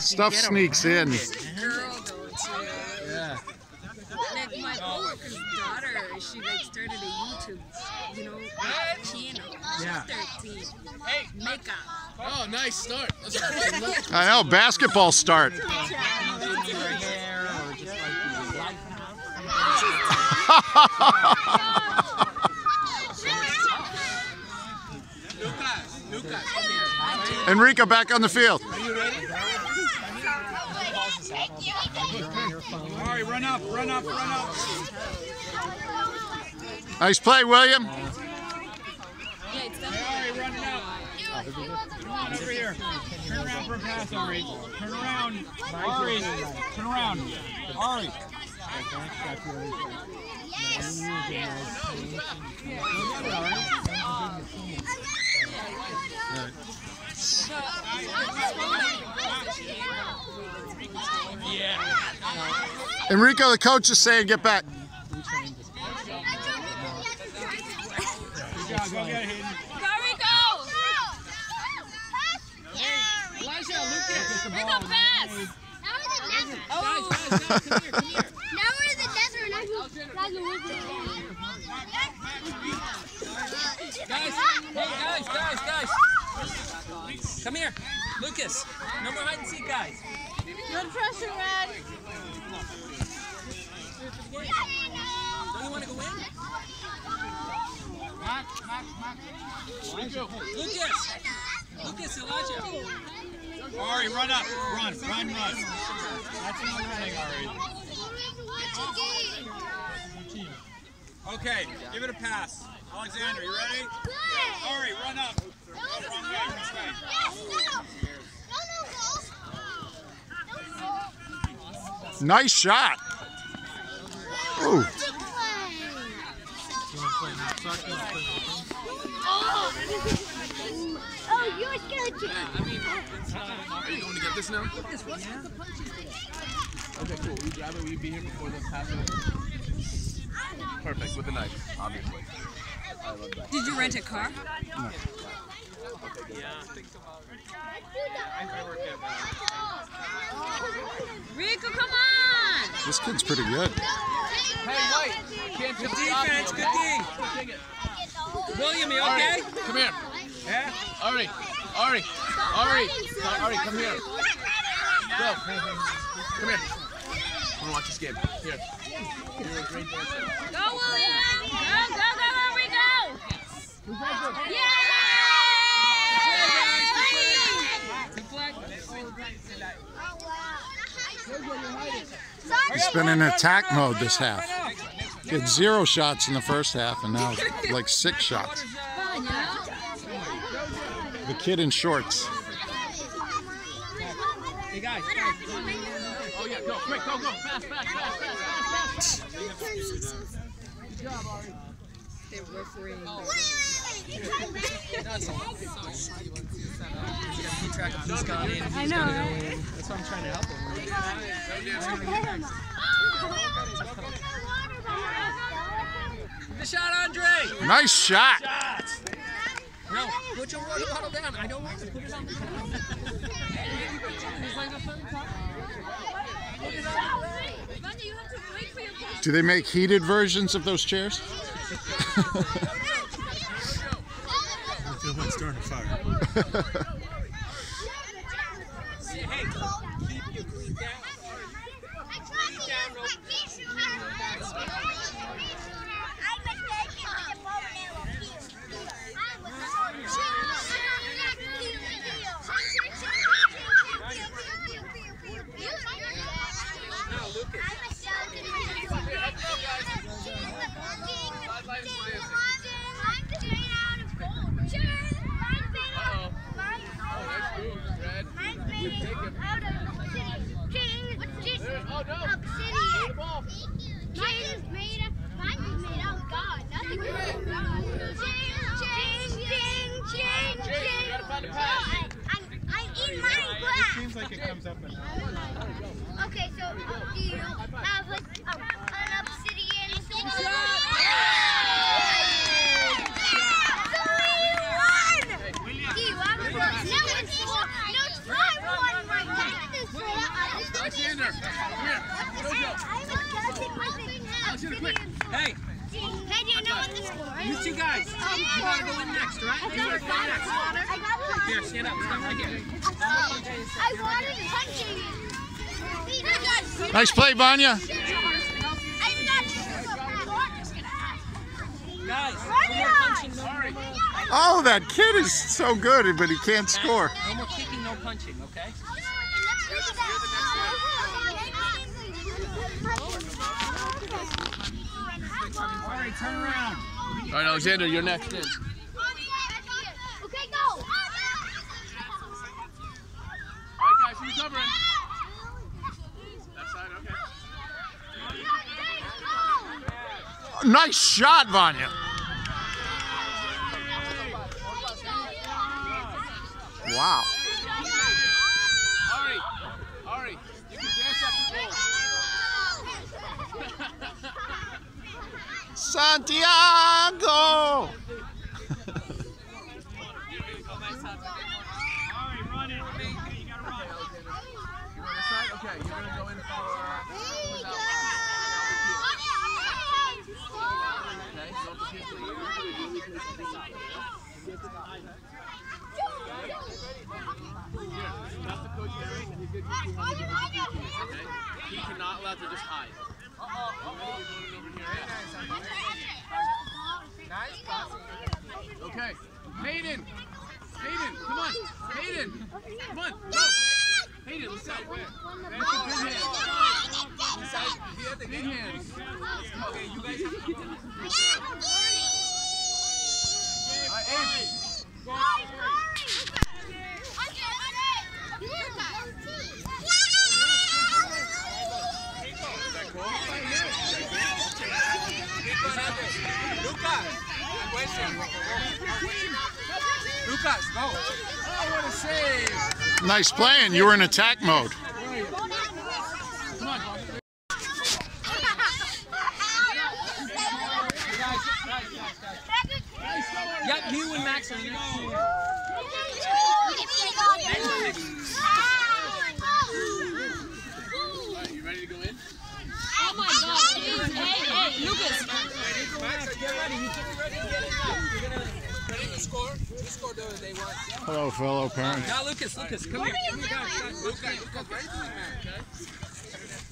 Stuff sneaks in. Girl don't you? Yeah. Like my coworker's daughter, she like started a YouTube, you know, like, channel. Yeah. She's 13. Makeup. Oh, nice start. That's fucking look. I know, basketball start. Your back on the field. Enrico back on the field. All right, run up, run up, run up. Nice play, William. Yeah, it's All definitely. right, run it up. Come on, over here. Turn around for a pass, Ari. Turn around. Ari, turn around. Ari. Enrico, the coach is saying get back. Good job. Go get it, Hayden. Go, Rico! Elijah, Lucas. Rico, pass! Guys, guys, guys, come here, come here. Guys, hey guys, guys, guys. Come here. Lucas. No more hide and seek, guys. Good pressure, Red. Don't you want to go in? Max, Max, Max. Lucas. Lucas, Elijah. Ari, run up. Run, run, run. That's not running, Ari. Okay, give it a pass. Alexander, you ready? Ari, run up. Oh, wrong way, wrong Nice shot. Ooh. Oh, you're scared to. Are you going to get this now? Okay, cool. Will you grab it? Will you be here before the pass? Perfect, with the knife, obviously. Did you rent a car? Rico, come on! This kid's pretty good. Hey, White! Can't Good defense, good D. William, you okay? Come here. Yeah? Ari, Ari, Ari, Ari, come here. Go. Come here. I want to watch this game. Here. You're a great dancer. Go, William! Go, go, go, Here we go, Rico! Yay! He's been in attack mode this half. He had zero shots in the first half and now like six shots. Fun, you know? The kid in shorts. Hey guys. Oh, yeah, go. Quick, go, go. Fast, fast, fast, fast, fast. They're refereeing. Keep track of who's gone in. I know, right? That's what I'm trying to help him. The shot, Andre. Nice shot. No, put your water bottle down. I don't want to put it on the ground. Do they make heated versions of those chairs? Hey, keep your clean down. Seems like it comes up in Okay, so do you have like a, an obsidian sword? Do you have a no, it's four, no, it's five one right now. here. Come here. Jojo. Let's hit it quick. Hey, Hey, do you know what the score you is? two guys, you gotta go in next, right? You gotta go in next. I got Here, stand up. Stand right here. I wanted punching. Nice play, Vanya. I'm not Guys, no more punching, no more, Oh, that kid is so good, but he can't score. no more kicking, no punching, okay? All right, turn around. All right, Alexander, you're next in. Okay, go. All right, guys, who's covering? That side, okay. Nice shot, Vanya. Wow. Ari, Ari, you can dance up the goal. Santiago. You on this side? Okay, you're gonna go in for. Okay, go up the kids. Here, that's the coach Harry, and he's gonna teach you how to do it. Okay? He cannot allow to just hide. Okay, Hayden. Hayden, come on. Hayden, come on. Go. Hayden, let's go. That's a big hand. Big hands. Okay, you guys have to get in All right, Abe. Is that cool? Lucas, go. What a save. Nice playing. You were in attack mode. Come on. You and Max are next. All right, you ready to go in? Oh my god, dude. Hey, hey, Lucas. Max, get ready. You get ready. Get in now. You're gonna ready to score. You score the they want. Hello, fellow parents. Now, Lucas, Lucas, come here. Here, guys, guys. Lucas, Lucas, ready to man, okay?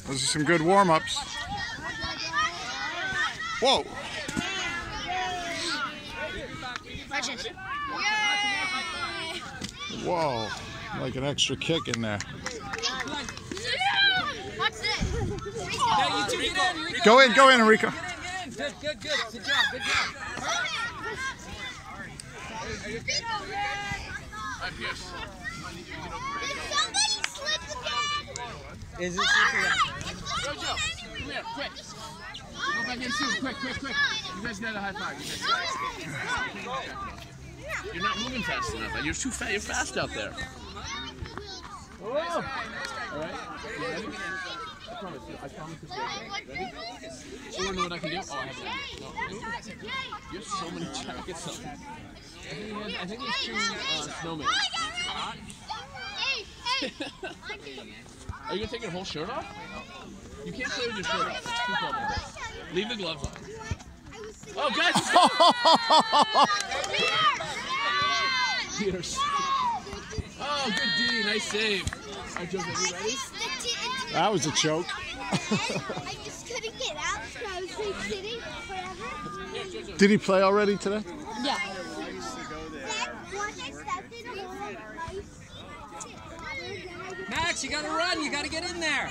Those are some good warm-ups. Whoa. Whoa. Like an extra kick in there. What's this? Now, you two get in. Rico. Go in, go in, Enrico. Get in, get in. Good, good, good. Good job, good job. All right, Somebody slip again. Is it Jojo, come here, quick. Go back in soon, quick, quick, quick. You guys got a high five. You guys You're not moving fast enough. You're too fast. You're fast out there. Oh. All right. You ready? I promise you. I promise to stay. Ready? You want to know what I can do? Oh, I have. No. You have so many jackets on. I think he has- I think he's doing uh, snowman. Hey, hey. Are you gonna take your whole shirt off? You can't play with your shirt off. It's too cold. Leave the gloves on. Oh, guys! Pierce. Oh, good D. Nice save. All right, Jojo, you ready? That was a choke. I just couldn't get out, so I was like sitting forever. Did he play already today? Yeah. Once I stepped in a little ice. Max, you gotta run. You gotta get in there.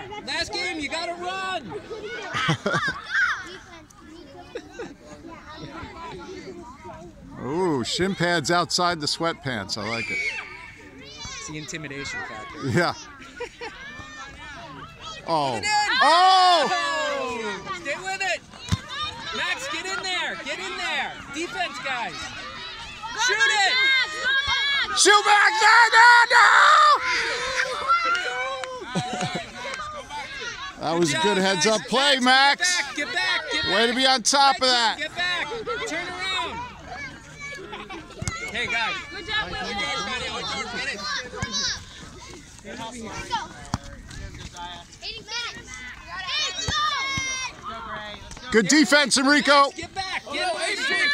Get in there. Last game, you gotta run. Ooh, shin pads outside the sweatpants. I like it. It's the intimidation factor. Yeah. Oh. Oh! Oh! Stay with it. Max, get in there. Get in there. Defense, guys. Shoot it. Shoot back there! No, no! That was a good job, heads guys. up play, Max. Get back. Get back. Get back. Way to be on top of that. Get back. Turn around. Hey, guys. Good job, Lucas. Oh, get it. over here. Let's go. Aiden, get it. Aiden, go. Good defense, Enrico. Get back. Get away. William,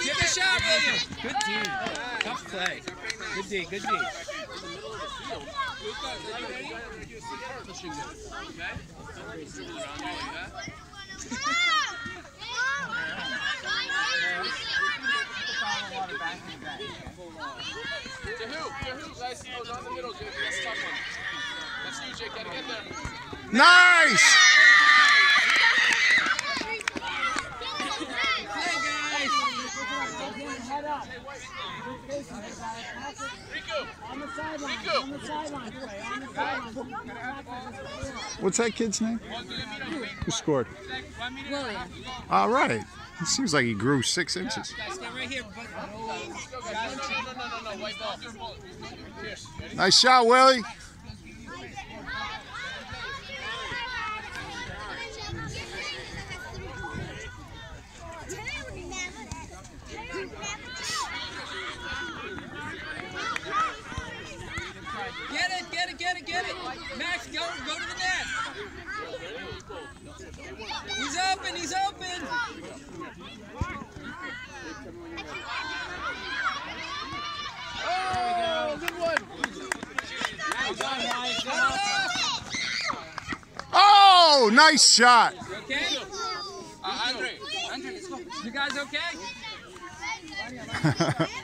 Give a shot, William. Good D. Tough play. Good D. Good D. To who? To who? Guys, oh, not in the middle, Jake. That's a tough one. That's you, Jake. Gotta get there. Nice. Riku! What's that kid's name? Who scored? William. All right. It seems like he grew six inches. Nice shot, right here. But, No, no, no, no, no. White ball. Cheers. Ready? Nice shot, Willie. get it. Get it. Get it. Max, go. Go to the net. He's open. He's open. Oh, good one. Oh, nice shot. You okay? Uh, Andre. Andre, let's go. You guys okay?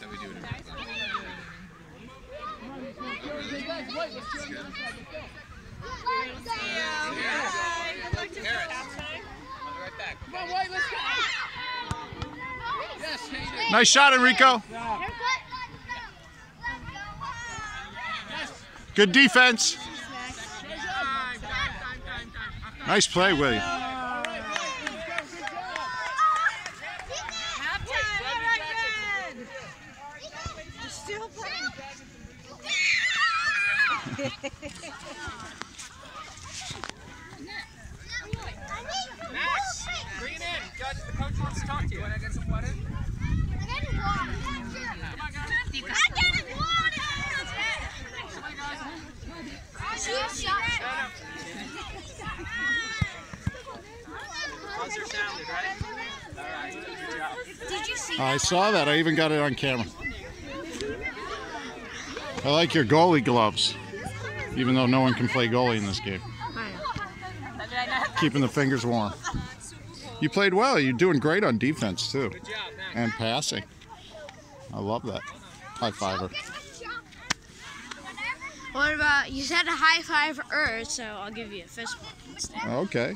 Come on, White, let's go. Yes, Nice shot, Enrico. Good defense. Nice play, Willie. Still playing. Max, bring it in. God, the coach wants to talk to you. Want to get some water? Buzzer sounded, right? All right. Good job. Did you see I saw that. I even got it on camera. I like your goalie gloves, even though no one can play goalie in this game. Keeping the fingers warm. You played well. You're doing great on defense, too, Good job, Max. and passing. I love that. High fiver. What about you said a high five Earth, so I'll give you a fist bump instead. Okay.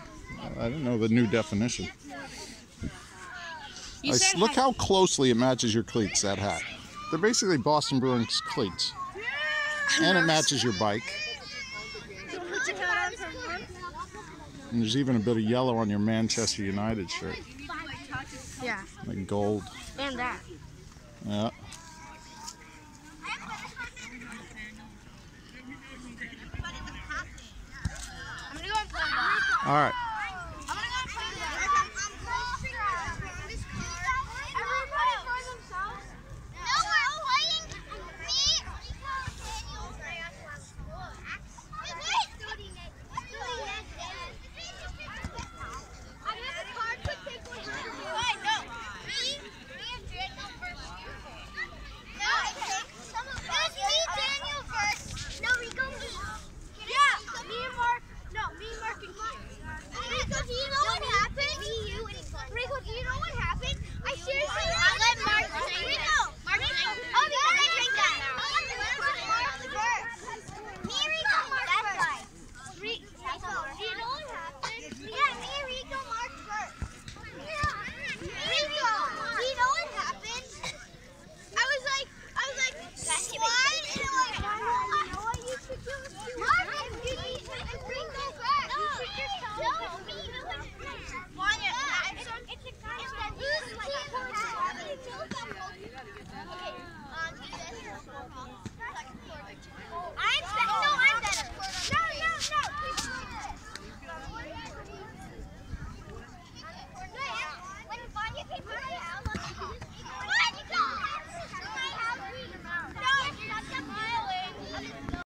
I didn't know the new definition. I look how closely it matches your cleats, that hat. They're basically Boston Bruins cleats. And it matches your bike. And there's even a bit of yellow on your Manchester United shirt. Yeah, Like gold. and that. Yeah. I'm gonna go and play. All right.